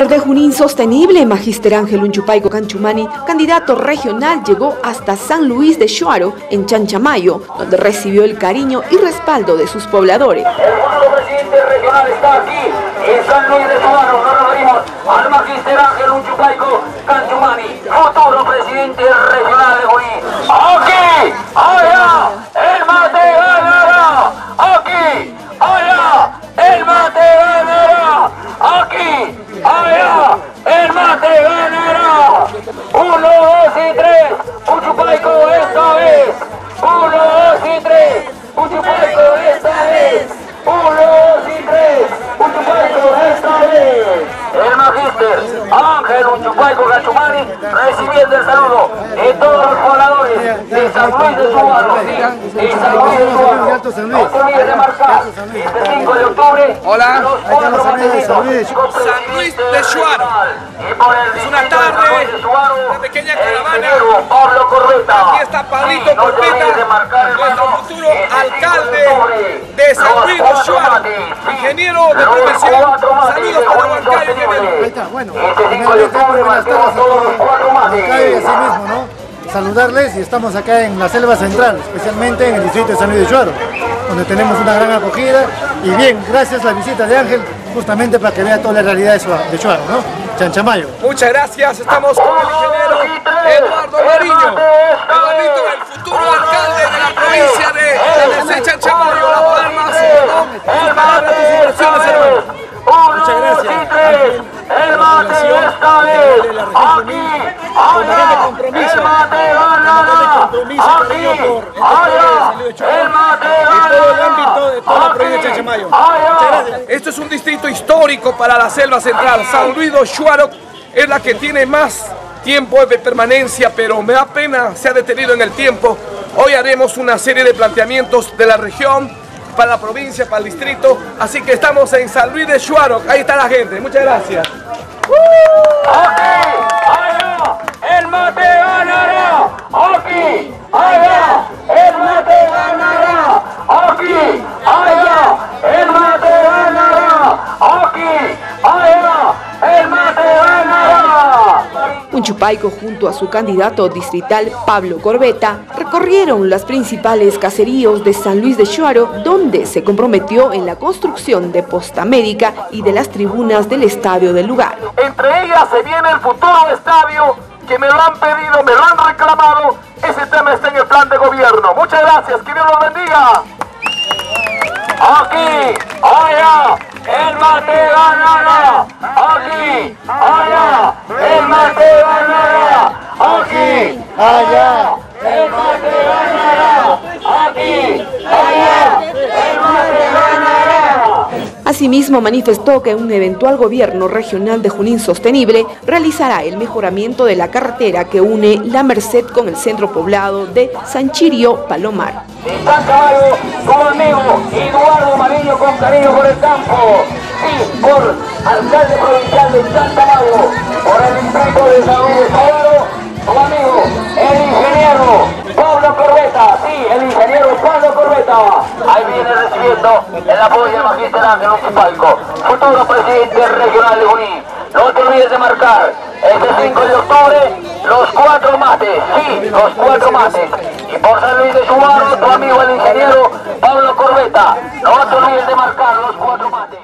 líder de Junín Sostenible, Magister Ángel Unchupaico Canchumani, candidato regional, llegó hasta San Luis de Chuaro, en Chanchamayo, donde recibió el cariño y respaldo de sus pobladores. El futuro presidente regional está aquí, en San Luis de Chuaro. Nos referimos al Magister Ángel Unchupaico Canchumani, futuro presidente regional de Junín. ¡Aquí! ¡Allá! De Hola. San Luis de el Es una tarde, una pequeña caravana. Aquí está Pablito Sí, marcar, nuestro futuro 5 alcalde de San Luis de sí. Ingeniero de profesión. Saludos para Huancayo. Ahí está, bueno. 5 de primeramente, octubre buenas tardes a todos Huancayo y mates. así mismo, ¿no? Saludarles y estamos acá en la selva central, especialmente en el distrito de San Luis de Chuaro, donde tenemos una gran acogida y bien, gracias la visita de Ángel, justamente para que vea toda la realidad de Chua- de Chuaro, ¿no? Chanchamayo. Muchas gracias. Estamos con el ingeniero Eduardo Mariño. El mate esta vez. Aquí, allá. El mate ganará. Aquí, allá. El mate ganará. Esto es un distrito histórico para la selva central. San Luis de Chuaro es la que tiene más tiempo de permanencia, pero me da pena, se ha detenido en el tiempo. Hoy haremos una serie de planteamientos de la región, para la provincia, para el distrito. Así que estamos en San Luis de Chuaro. Ahí está la gente. Muchas gracias. Aquí, allá. El mate ganará. Aquí, allá. Unchupaico junto a su candidato distrital Pablo Corbeta recorrieron las principales caseríos de San Luis de Chuaro donde se comprometió en la construcción de posta médica y de las tribunas del estadio del lugar. Entre ellas se viene el futuro estadio que me lo han pedido, me lo han reclamado. Ese tema está en el plan de gobierno. Muchas gracias, que Dios los bendiga. Aquí, allá, el mate ganará. Aquí, allá, el mate. Aquí, allá, el mate. Aquí, allá, el mate. Asimismo, manifestó que un eventual gobierno regional de Junín Sostenible realizará el mejoramiento de la carretera que une La Merced con el centro poblado de San Chirio Palomar. San Caballo, como amigo Eduardo Mariño con cariño por el campo. Sí, por alcalde provincial de Santa Mayo, por el distrito de San Luis Caballo, como amigo el ingeniero Pablo Corbeta, sí, el ingeniero Pablo Corbeta. Ahí viene recibiendo el apoyo de Magister Ángel Uchipalco, futuro presidente regional de Junín. No te olvides de marcar este 5 de octubre los cuatro mates, sí, los cuatro mates. Y por San Luis de Suárez, tu amigo el ingeniero Pablo Corbeta. No te olvides de marcar los cuatro mates.